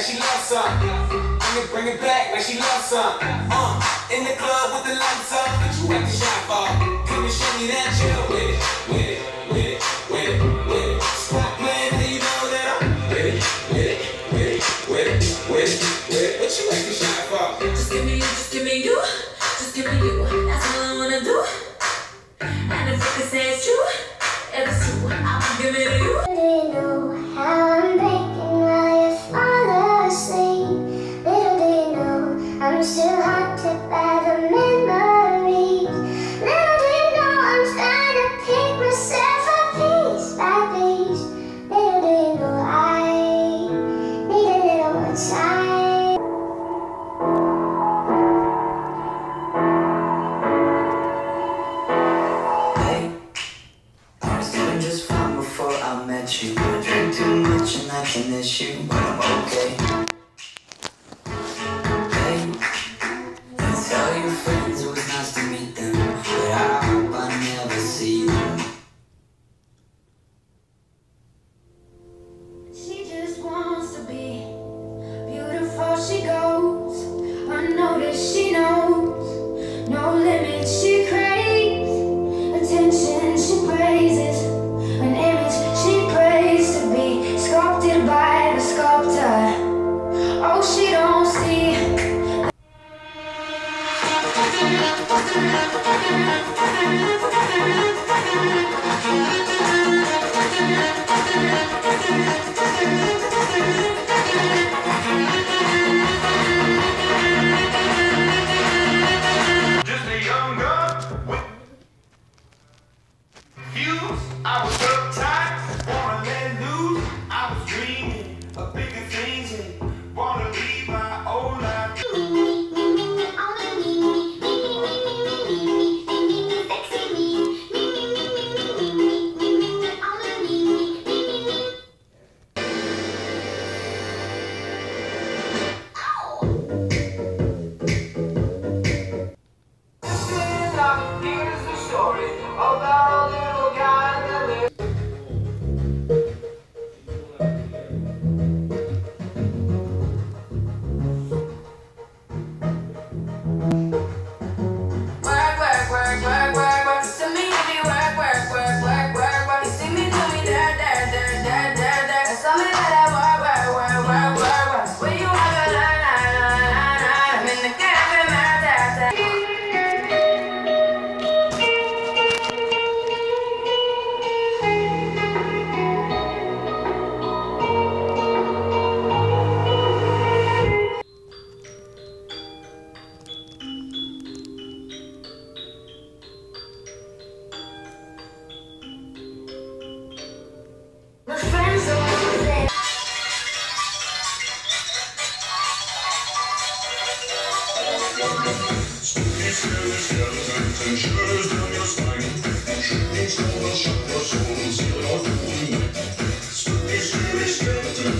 Bring it bring it back like she loves some. Uh, in the club with the lights on. But you at the shot for. Come and show me that chill with it, with it, with it, with it, with it. Stop playing, now you know that I'm with it, with it, with it, with it, with it, with it. What you at the shot for? Just give me you, just give me you, just give me you. I'm still haunted by the memories. To. Little I need a little time. Hey, I was just fine before I met you. I drink too much and I can miss you, but I'm okay. She knows no limits. She craves attention. She praises an image. She prays to be sculpted by the sculptor. Oh, she don't see. Down your spine. Shooting stars shock your soul, seal your cool night. Spooky, scary skeletons, sleep with such a screeching. You'll shake it.